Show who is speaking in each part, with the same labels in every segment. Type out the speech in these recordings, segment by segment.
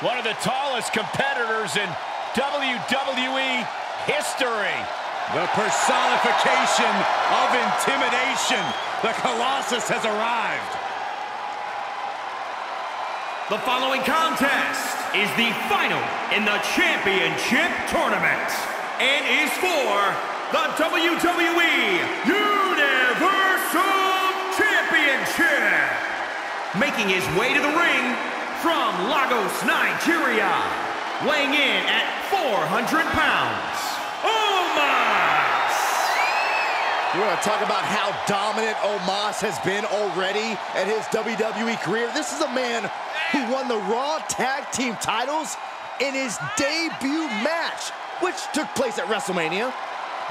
Speaker 1: One of the tallest competitors in WWE history.
Speaker 2: The personification of intimidation. The Colossus has arrived.
Speaker 3: The following contest is the final in the championship tournament and is for the WWE Universal Championship. Making his way to the ring from Lagos, Nigeria, weighing in at 400 pounds, Omos!
Speaker 4: You want to talk about how dominant Omos has been already at his WWE career? This is a man who won the Raw Tag Team titles in his debut match, which took place at WrestleMania.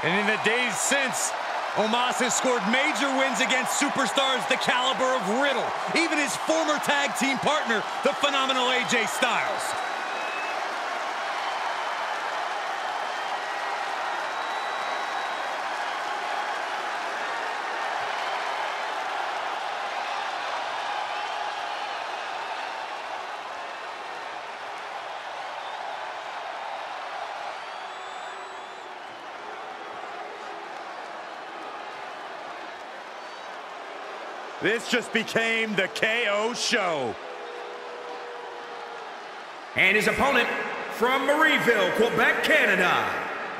Speaker 2: And in the days since, Omos has scored major wins against superstars the caliber of Riddle, even his former tag team partner, the phenomenal AJ Styles. This just became the KO show.
Speaker 3: And his opponent from Marieville, Quebec, Canada,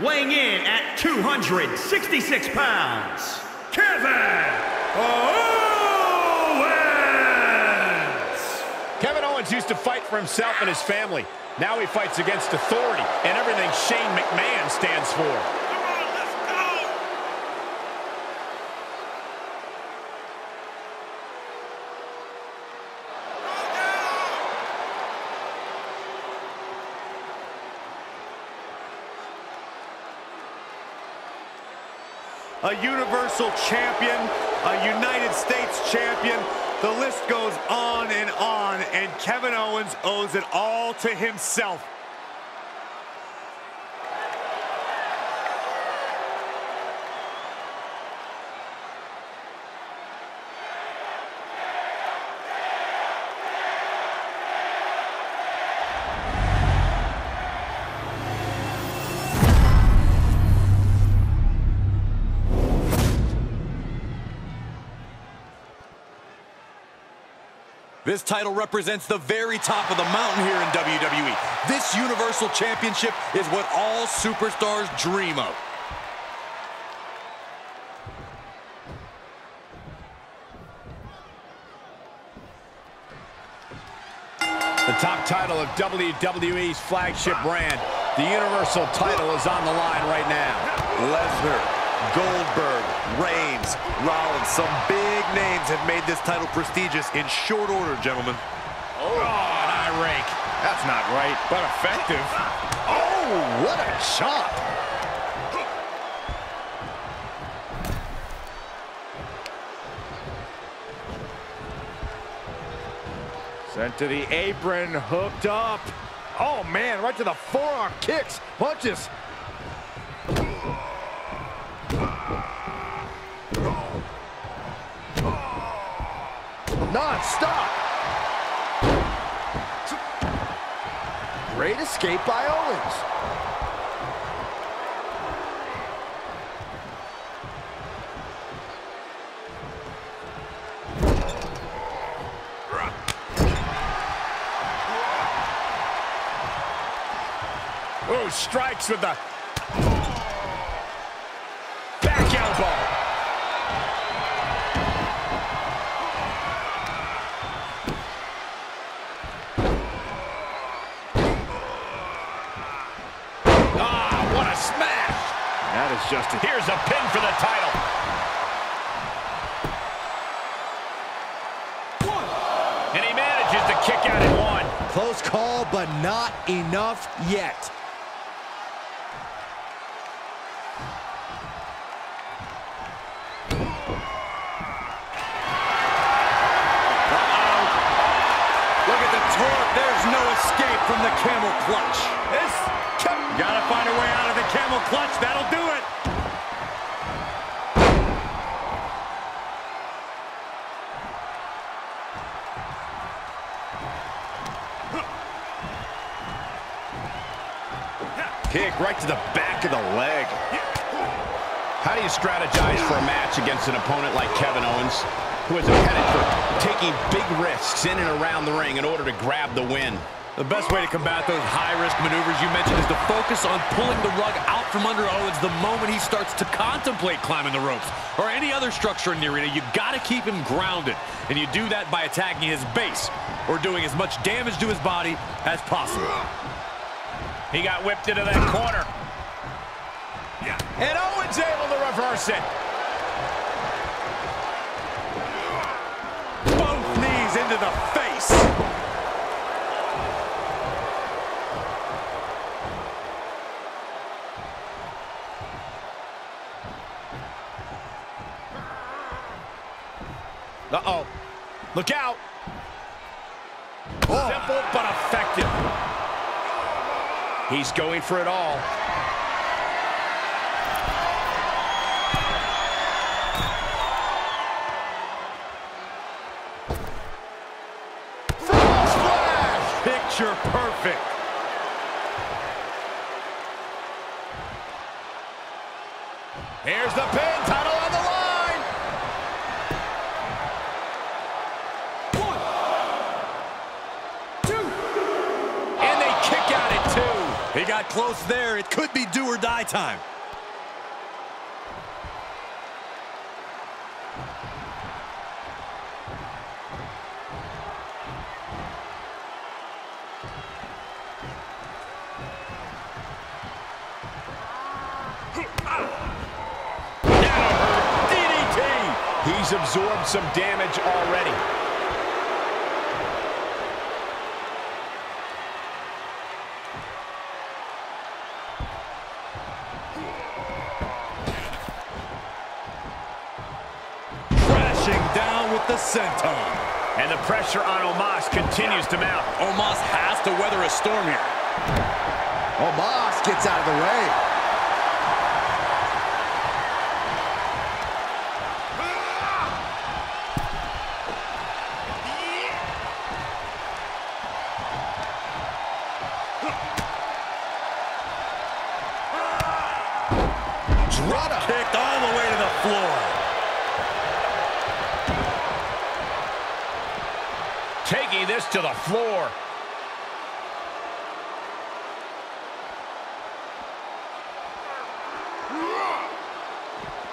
Speaker 3: weighing in at 266 pounds, Kevin Owens!
Speaker 1: Kevin Owens used to fight for himself and his family. Now he fights against authority and everything Shane McMahon stands for.
Speaker 2: A Universal Champion, a United States Champion. The list goes on and on, and Kevin Owens owes it all to himself. This title represents the very top of the mountain here in WWE. This Universal Championship is what all superstars dream of.
Speaker 1: The top title of WWE's flagship brand, the Universal title is on the line right now.
Speaker 5: Lesnar, Goldberg, Reigns, Rollins, some big names have made this title prestigious in short order, gentlemen.
Speaker 1: Oh, an eye rake.
Speaker 5: That's not right, but effective.
Speaker 4: Oh, what a chop!
Speaker 5: Sent to the apron, hooked up. Oh, man, right to the forearm. Kicks, punches.
Speaker 4: Non-stop! Great escape by Owens.
Speaker 1: Oh, strikes with the
Speaker 5: That is just a...
Speaker 1: Here's a pin for the title. And he manages to kick out at one.
Speaker 4: Close call, but not enough yet.
Speaker 2: Look at the torque. There's no escape from the camel clutch. This... Gotta find a way out of the camel clutch. That'll do it.
Speaker 1: Kick right to the back of the leg. How do you strategize for a match against an opponent like Kevin Owens, who is a pedigree for taking big risks in and around the ring in order to grab the win?
Speaker 2: The best way to combat those high-risk maneuvers you mentioned is to focus on pulling the rug out from under Owens the moment he starts to contemplate climbing the ropes or any other structure in the arena. You've got to keep him grounded, and you do that by attacking his base or doing as much damage to his body as possible.
Speaker 1: He got whipped into that corner. Yeah. And Owens able to reverse it.
Speaker 6: Both knees into the face.
Speaker 1: Uh-oh. Look out. Simple but effective. He's going for it all.
Speaker 6: Picture perfect.
Speaker 1: Here's the pin, title
Speaker 2: close there. It could be do or die time.
Speaker 1: He's absorbed some damage already.
Speaker 6: Crashing down with the senton.
Speaker 1: And the pressure on Omos continues to mount.
Speaker 2: Omos has to weather a storm here.
Speaker 4: Omos gets out of the way.
Speaker 6: Drop kicked all the way to the floor.
Speaker 1: This to the floor.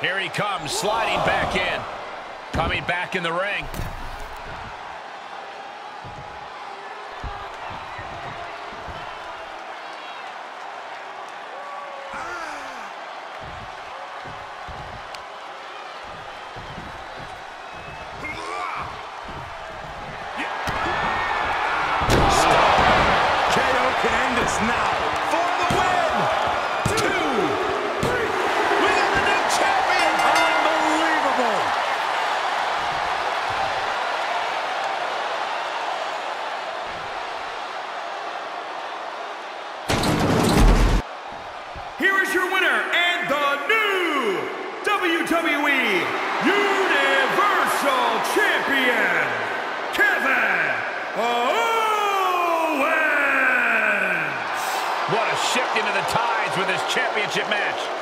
Speaker 1: Here he comes, sliding back in. Coming back in the ring. Championship match.